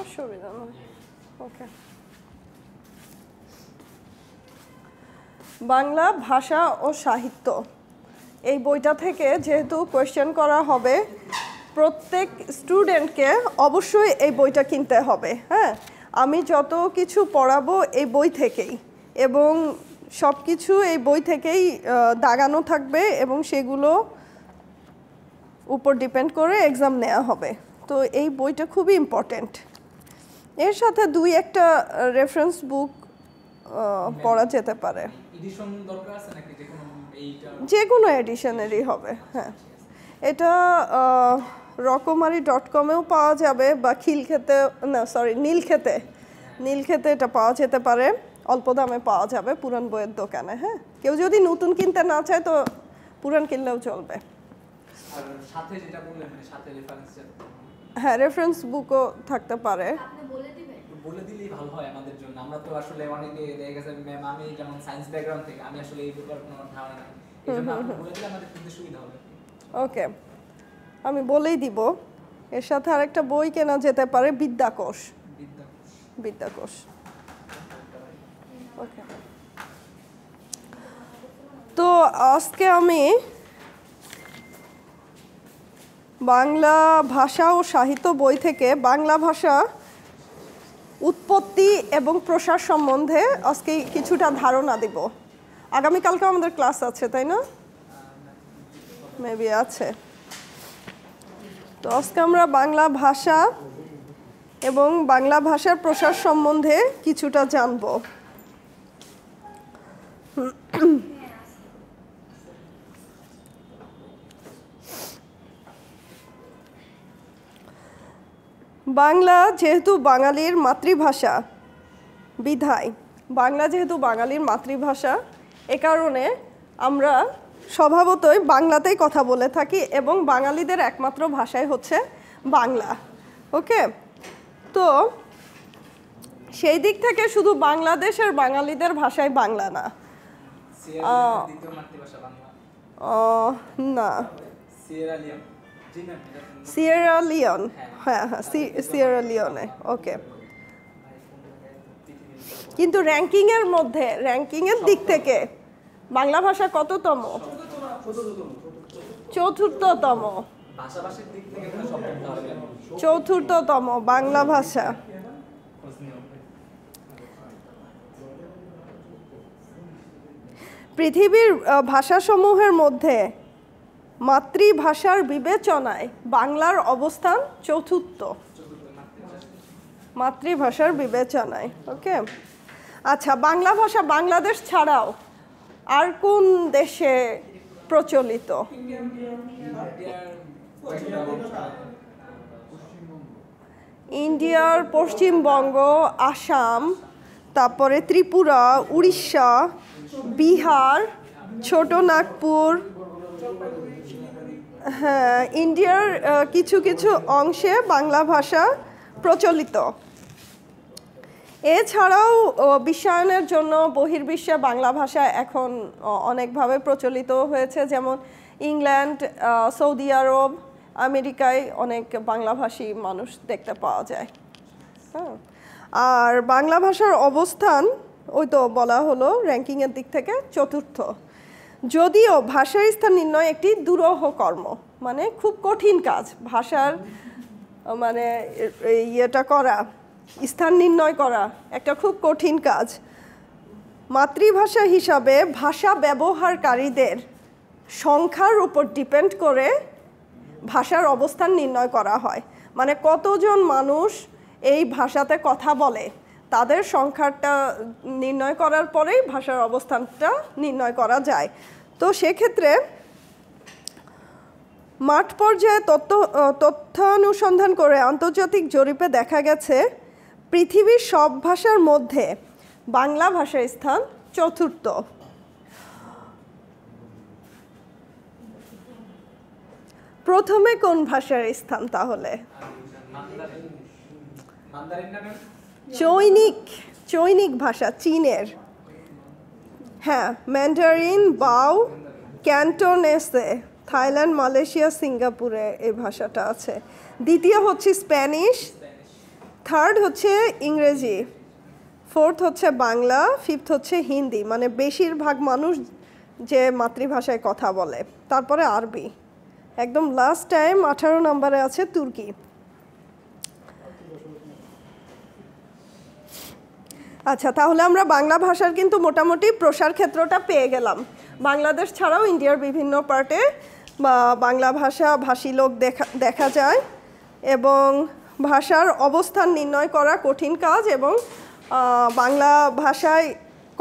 অসুবিধা নয় ওকে বাংলা ভাষা ও সাহিত্য। এই বইটা থেকে যেহেতু কোয়েশ্চেন করা হবে, প্রত্যেক স্টুডেন্টকে অবশ্যই এই বইটা কিনতে হবে হ্যাঁ? আমি যত কিছু পড়াবো এই বই থেকেই এবং সব কিছু এই বই থেকেই দাগানো থাকবে এবং সেগুলো উপর ডিপেন্ড করে এক্সাম নেওয়া হবে। তো এই বইটা খুবই ইম্পর্ট্যান্ট এর সাথে দুই একটা রেফারেন্স বুক পড়া যেতে পারে। যে কোনো এডিশনেরই হবে হ্যাঁ। এটা রকমারি ডট কমেও পাওয়া যাবে বা খিলক্ষেতে না সরি নীলক্ষেতে। নীলক্ষেতে এটা পাওয়া যেতে পারে। অল্প দামে পাওয়া যাবে পুরান বইয়ের দোকানে হ্যাঁ। কেউ যদি নতুন কিনতে না চায় তো পুরান কিনলেও চলবে। সাথে যেটা বললেন মানে সাথে রেফারেন্স হ্যাঁ রেফারেন্স বুকও থাকতে পারে। আপনি বলে দিবেন? বলে দিলেই ভালো হয় আমাদের জন্য। আমরা তো আসলে অনেকে দেখা গেছে ম্যাম আমি যেমন সায়েন্স ব্যাকগ্রাউন্ড থেকে আমি আসলে এই ব্যাপারে কোনো ধারণা নাই। এই জন্য আপনি বলে দিলে আমাদের কিন্তু সুবিধা হবে। ওকে। আমি বলেই দিব। এর সাথে আরেকটা বই কেনা যেতে পারে বিদ্যাকোষ। বিদ্যা বিদ্যাকোষ। ওকে। তো আজকে আমি বাংলা ভাষা ও সাহিত্য বই থেকে বাংলা ভাষা উৎপত্তি এবং প্রসার সম্বন্ধে আজকে কিছুটা ধারণা দিব। আগামীকালকে আমাদের ক্লাস আছে, তাই না? মেবি আছে। তো আজকে আমরা বাংলা ভাষা এবং বাংলা ভাষার প্রসার সম্বন্ধে কিছুটা জানব। বাংলা যেহেতু বাঙালির মাতৃভাষা বিধায় বাংলা যেহেতু বাঙালির মাতৃভাষা এ কারণে আমরা স্বভাবতই বাংলাতেই কথা বলে থাকি এবং বাঙালিদের একমাত্র ভাষাই হচ্ছে বাংলা ওকে? তো সেই দিক থেকে শুধু বাংলাদেশের বাঙালিদের ভাষাই বাংলা না। না। সিয়েরা লিওন হ্যাঁ হ্যাঁ সিয়েরা লিওনে ওকে কিন্তু র্যাঙ্কিংয়ের মধ্যে র্যাঙ্কিংয়ের দিক থেকে, বাংলা ভাষা কততম? চতুর্থতম। চতুর্থতম বাংলা ভাষা। পৃথিবীর ভাষাসমূহের মধ্যে মাতৃভাষার বিবেচনায় বাংলার অবস্থান চতুর্থ। মাতৃভাষার বিবেচনায়, ওকে? আচ্ছা বাংলা ভাষা বাংলাদেশ ছাড়াও আর কোন দেশে প্রচলিত? ইন্ডিয়ার পশ্চিমবঙ্গ, আসাম, তারপরে ত্রিপুরা, উড়িষ্যা, বিহার ছোট নাগপুর হ্যাঁ ইন্ডিয়ার কিছু কিছু অংশে বাংলা ভাষা প্রচলিত। এছাড়াও বিশ্বায়নের জন্য বহির্বিশ্বে বাংলা ভাষা এখন অনেকভাবে প্রচলিত হয়েছে। যেমন ইংল্যান্ড সৌদি আরব, আমেরিকায় অনেক বাংলাভাষী মানুষ দেখতে পাওয়া যায়। হ্যাঁ আর বাংলা ভাষার অবস্থান, ওই তো বলা হলো, র্যাঙ্কিংয়ের দিক থেকে চতুর্থ। যদিও ভাষার স্থান নির্ণয় একটি দুরূহ কর্ম মানে খুব কঠিন কাজ। ভাষার মানে ইয়েটা করা, স্থান নির্ণয় করা একটা খুব কঠিন কাজ। মাতৃভাষা হিসাবে ভাষা ব্যবহারকারীদের সংখ্যার উপর ডিপেন্ড করে ভাষার অবস্থান নির্ণয় করা হয়। মানে কতজন মানুষ এই ভাষাতে কথা বলে? তাদের সংখ্যাটা নির্ণয় করার পরেই ভাষার অবস্থানটা নির্ণয় করা যায়। তো সেক্ষেত্রে মাঠ পর্যায়ে তথ্য আহ, তথ্যানুসন্ধান করে আন্তর্জাতিক জরিপে দেখা গেছে পৃথিবীর সব ভাষার মধ্যে বাংলা ভাষার স্থান চতুর্থ। প্রথমে কোন ভাষার স্থান তাহলে? চৈনিক চৈনিক ভাষা, চীনের। হ্যাঁ ম্যান্ডারিন বাউ ক্যান্টোনেসে থাইল্যান্ড মালয়েশিয়া সিঙ্গাপুরে এই ভাষাটা আছে। দ্বিতীয় হচ্ছে স্প্যানিশ থার্ড হচ্ছে ইংরেজি ফোর্থ হচ্ছে বাংলা ফিফথ হচ্ছে হিন্দি। মানে বেশিরভাগ মানুষ যে মাতৃভাষায় কথা বলে, তারপরে আরবি। একদম লাস্ট টাইম আঠারো নম্বরে আছে তুর্কি। আচ্ছা তাহলে আমরা বাংলা ভাষার কিন্তু মোটামুটি প্রসার ক্ষেত্রটা পেয়ে গেলাম। বাংলাদেশ ছাড়াও ইন্ডিয়ার বিভিন্ন পার্টে বাংলা ভাষা ভাষী লোক দেখা দেখা যায় এবং ভাষার অবস্থান নির্ণয় করা কঠিন কাজ এবং বাংলা ভাষায়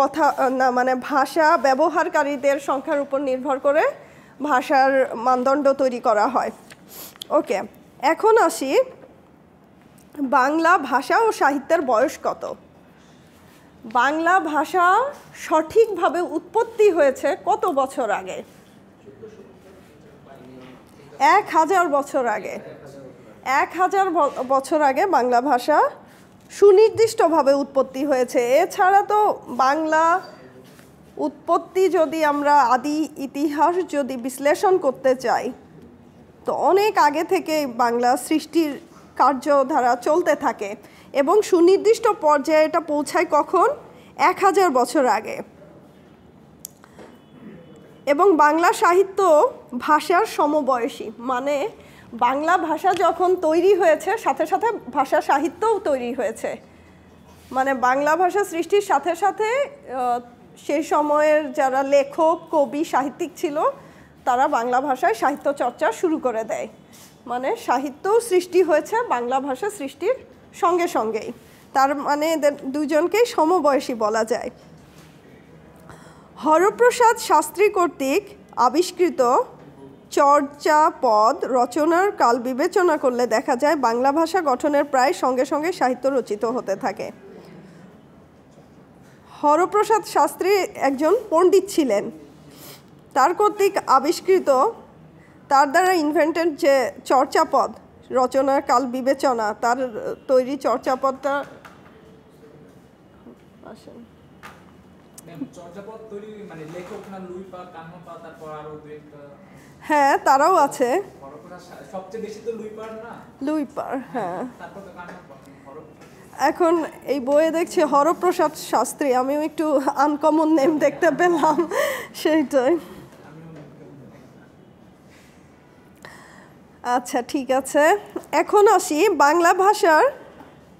কথা, না মানে ভাষা ব্যবহারকারীদের সংখ্যার উপর নির্ভর করে ভাষার মানদণ্ড তৈরি করা হয়। ওকে, এখন আসি বাংলা ভাষা ও সাহিত্যের বয়স কত? বাংলা ভাষা সঠিকভাবে উৎপত্তি হয়েছে কত বছর আগে? এক হাজার বছর আগে। এক হাজার বছর আগে বাংলা ভাষা সুনির্দিষ্টভাবে উৎপত্তি হয়েছে। এছাড়া তো বাংলা উৎপত্তি যদি আমরা আদি ইতিহাস যদি বিশ্লেষণ করতে চাই, তো অনেক আগে থেকেই বাংলা সৃষ্টির কার্যধারা চলতে থাকে। এবং সুনির্দিষ্ট পর্যায়ে এটা পৌঁছায় কখন? এক হাজার বছর আগে। এবং বাংলা সাহিত্য ভাষার সমবয়সী মানে বাংলা ভাষা যখন তৈরি হয়েছে, সাথে সাথে ভাষা সাহিত্যও তৈরি হয়েছে। মানে বাংলা ভাষা সৃষ্টির সাথে সাথে সেই সময়ের যারা লেখক, কবি, সাহিত্যিক ছিল, তারা বাংলা ভাষায় সাহিত্য চর্চা শুরু করে দেয়। মানে সাহিত্যও সৃষ্টি হয়েছে, বাংলা ভাষা সৃষ্টির সঙ্গে সঙ্গেই। তার মানে এদের দুজনকেই সমবয়সী বলা যায়। হরপ্রসাদ শাস্ত্রী কর্তৃক আবিষ্কৃত চর্চা পদ রচনার কাল বিবেচনা করলে দেখা যায় বাংলা ভাষা গঠনের প্রায় সঙ্গে সঙ্গে সাহিত্য রচিত হতে থাকে। হরপ্রসাদ শাস্ত্রী একজন পণ্ডিত ছিলেন। তার কর্তৃক আবিষ্কৃত, তার দ্বারা ইনভেন্টেড যে চর্চাপদ রচনার কাল বিবেচনা তার তৈরি চর্চাপদটা আসেন। মানে হ্যাঁ তারাও আছে। লুইপার হ্যাঁ। হরপ্রসাদ এখন এই বইয়ে দেখছি হরপ্রসাদ শাস্ত্রী আমিও একটু আনকমন নেম দেখতে পেলাম সেইটাই। আচ্ছা ঠিক আছে। এখন আসি বাংলা ভাষার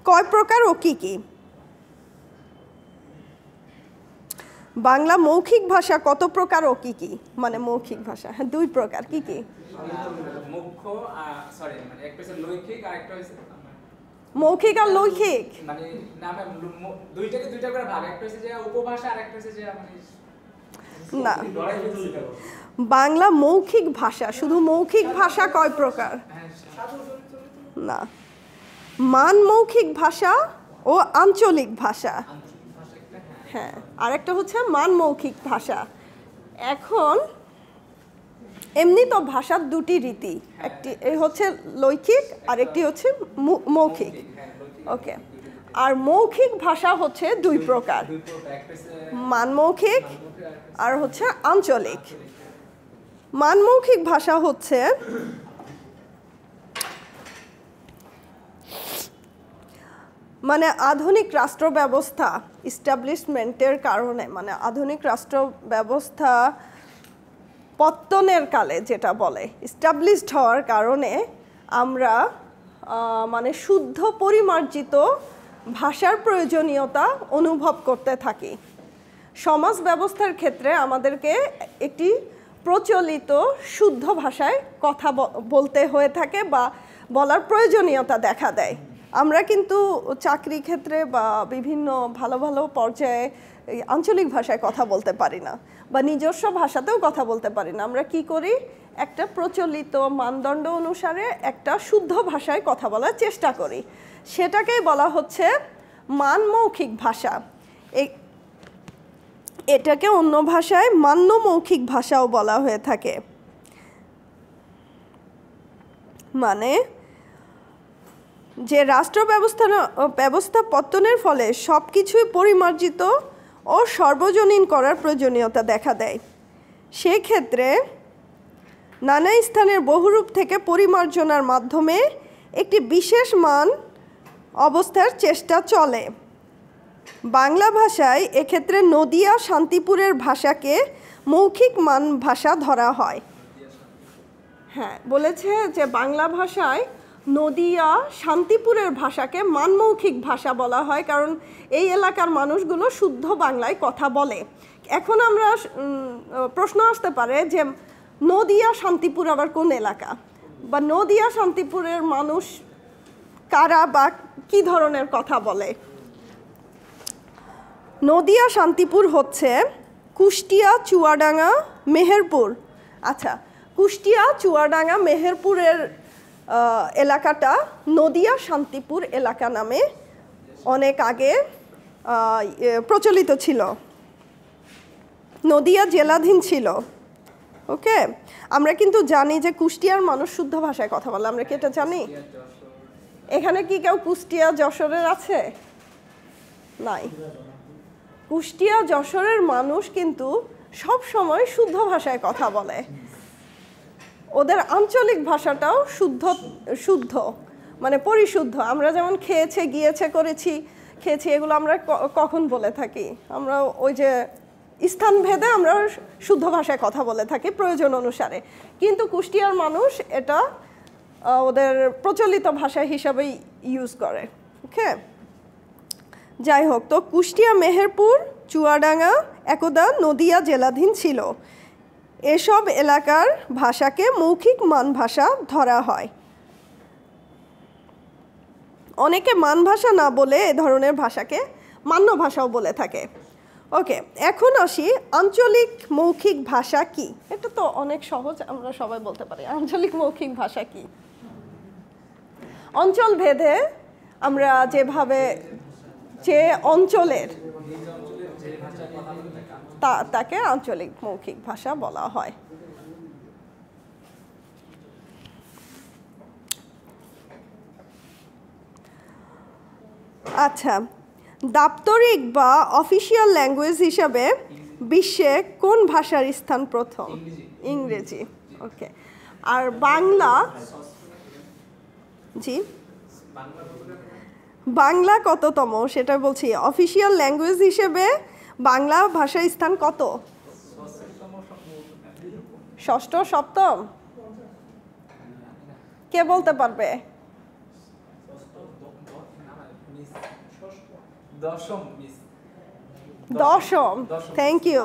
কয় প্রকার ও কি কি? বাংলা মৌখিক ভাষা কত প্রকার ও কি কি? মানে মৌখিক ভাষা হ্যাঁ দুই প্রকার কি কি? মানে মৌখিক আর লৈখিক? মানে না বাংলা মৌখিক ভাষা, শুধু মৌখিক ভাষা কয় প্রকার? না। মান মৌখিক ভাষা ও আঞ্চলিক ভাষা। হ্যাঁ আরেকটা হচ্ছে মান মৌখিক ভাষা। এখন এমনি তো ভাষার দুটি রীতি, একটি এই হচ্ছে লৈখিক আর একটি হচ্ছে মৌখিক। ওকে, আর মৌখিক ভাষা হচ্ছে দুই প্রকার। দুই প্রকার একটা হচ্ছে মান মৌখিক মুখে আর একটা আর হচ্ছে আঞ্চলিক। মানমৌখিক ভাষা হচ্ছে মানে আধুনিক রাষ্ট্র ব্যবস্থা ইস্টাবলিশমেন্টের কারণে মানে আধুনিক রাষ্ট্র ব্যবস্থা পত্তনের কালে যেটা বলে ইস্টাবলিশড হওয়ার কারণে আমরা মানে শুদ্ধ পরিমার্জিত ভাষার প্রয়োজনীয়তা অনুভব করতে থাকি। সমাজ ব্যবস্থার ক্ষেত্রে আমাদেরকে একটি প্রচলিত শুদ্ধ ভাষায় কথা বলতে হয়ে থাকে বা বলার প্রয়োজনীয়তা দেখা দেয়। আমরা কিন্তু চাকরি ক্ষেত্রে বা বিভিন্ন ভালো ভালো পর্যায়ে আঞ্চলিক ভাষায় কথা বলতে পারি না বা নিজস্ব ভাষাতেও কথা বলতে পারি না। আমরা কি করি? একটা প্রচলিত মানদণ্ড অনুসারে একটা শুদ্ধ ভাষায় কথা বলার চেষ্টা করি। সেটাকেই বলা হচ্ছে মানমৌখিক ভাষা। এটাকে অন্য ভাষায় মান্য মৌখিক ভাষাও বলা হয়ে থাকে। মানে যে রাষ্ট্র ব্যবস্থা ব্যবস্থা পত্তনের ফলে সব কিছুই পরিমার্জিত ও সর্বজনীন করার প্রয়োজনীয়তা দেখা দেয়। সেক্ষেত্রে নানা স্থানের বহুরূপ থেকে পরিমার্জনার মাধ্যমে একটি বিশেষ মান অবস্থার চেষ্টা চলে। বাংলা ভাষায় এক্ষেত্রে নদিয়া শান্তিপুরের ভাষাকে মৌখিক মান ভাষা ধরা হয়। হ্যাঁ বলেছে যে বাংলা ভাষায় নদিয়া শান্তিপুরের ভাষাকে মানমৌখিক ভাষা বলা হয়, কারণ এই এলাকার মানুষগুলো শুদ্ধ বাংলায় কথা বলে। এখন আমরা প্রশ্ন আসতে পারে যে নদিয়া শান্তিপুর আবার কোন এলাকা? বা নদিয়া শান্তিপুরের মানুষ কারা বা কি ধরনের কথা বলে? নদিয়া, শান্তিপুর হচ্ছে কুষ্টিয়া, চুয়াডাঙ্গা, মেহেরপুর। আচ্ছা কুষ্টিয়া, চুয়াডাঙ্গা, মেহেরপুরের এলাকাটা নদিয়া, শান্তিপুর এলাকা নামে অনেক আগে প্রচলিত ছিল। নদিয়া জেলাধীন ছিল। ওকে? আমরা কিন্তু জানি যে কুষ্টিয়ার মানুষ শুদ্ধ ভাষায় কথা বলে। আমরা কি এটা জানি? এখানে কি কেউ কুষ্টিয়া, যশোরের আছে? নাই। কুষ্টিয়া যশোরের মানুষ কিন্তু সব সময় শুদ্ধ ভাষায় কথা বলে। ওদের আঞ্চলিক ভাষাটাও শুদ্ধ শুদ্ধ মানে পরিশুদ্ধ। আমরা যেমন খেয়েছে, গিয়েছে, করেছি, খেয়েছি, এগুলো আমরা কখন বলে থাকি? আমরা ওই যে স্থান ভেদে আমরা শুদ্ধ ভাষায় কথা বলে থাকি প্রয়োজন অনুসারে। কিন্তু কুষ্টিয়ার মানুষ এটা ওদের প্রচলিত ভাষা হিসাবেই ইউজ করে। ওকে যাই হোক তো কুষ্টিয়া, মেহেরপুর, চুয়াডাঙ্গা, একদা নদিয়া জেলাধীন ছিল। এসব এলাকার ভাষাকে মৌখিক মান ভাষা ধরা হয়। অনেকে মান ভাষা না বলে এ ধরনের ভাষাকে মান্য ভাষাও বলে থাকে। ওকে, এখন আসি আঞ্চলিক মৌখিক ভাষা কি? এটা তো অনেক সহজ, আমরা সবাই বলতে পারি। আঞ্চলিক মৌখিক ভাষা কি? অঞ্চল ভেদে আমরা যেভাবে যে অঞ্চলের তাকে আঞ্চলিক মৌখিক ভাষা বলা হয়। আচ্ছা দাপ্তরিক বা অফিসিয়াল ল্যাঙ্গুয়েজ হিসাবে বিশ্বে কোন ভাষার স্থান প্রথম? ইংরেজি। ওকে। আর বাংলা? জি। বাংলা কততম? সেটা বলছি। অফিসিয়াল ল্যাঙ্গুয়েজ হিসেবে বাংলা ভাষার স্থান কত? ষষ্ঠ সপ্তম? কে বলতে পারবে? দশম। থ্যাংক ইউ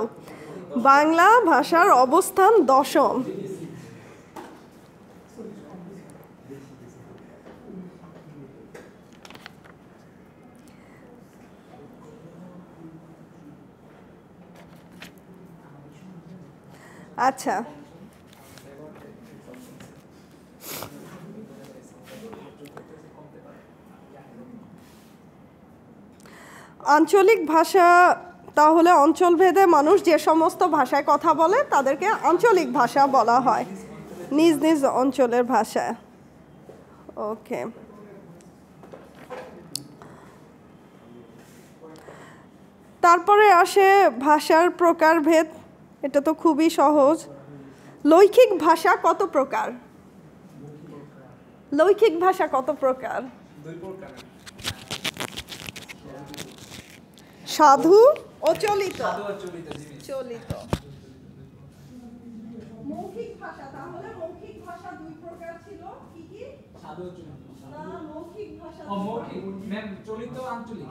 বাংলা ভাষার অবস্থান দশম। আচ্ছা। আঞ্চলিক ভাষা, তাহলে অঞ্চলভেদে মানুষ যে সমস্ত ভাষায় কথা বলে, তাদেরকে আঞ্চলিক ভাষা বলা হয়। নিজ নিজ অঞ্চলের ভাষা ওকে। তারপরে আসে ভাষার প্রকারভেদ। এটা তো খুবই সহজ। লৈখিক ভাষা কত প্রকার? লৈখিক ভাষা কত প্রকার? সাধু ও চলিত। চলিত মৌখিক ভাষা তাহলে মৌখিক ভাষা দুই প্রকার ছিল। কি কি? সাধু আর চলিত। না মৌখিক ভাষা ও মৌখিক ম্যাম চলিত আঞ্চলিক।